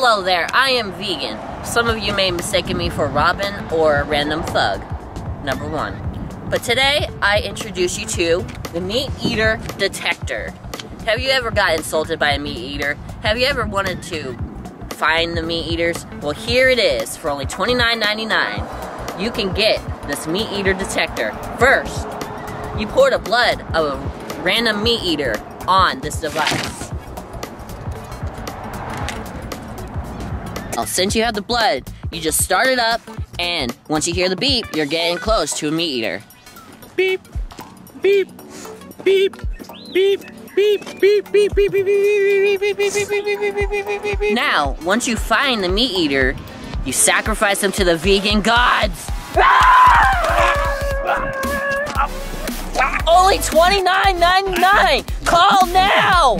Hello there, I am vegan. Some of you may mistake me for Robin or a random thug. Number one. But today, I introduce you to the meat eater detector. Have you ever got insulted by a meat eater? Have you ever wanted to find the meat eaters? Well, here it is for only $29.99. You can get this meat eater detector. First, you pour the blood of a random meat eater on this device. Well, since you have the blood, you just start it up, and once you hear the beep, you're getting close to a meat eater. Beep, beep, beep, beep. Now, once you find the meat eater, you sacrifice him to the vegan gods. Only twenty nine ninety nine. Call now.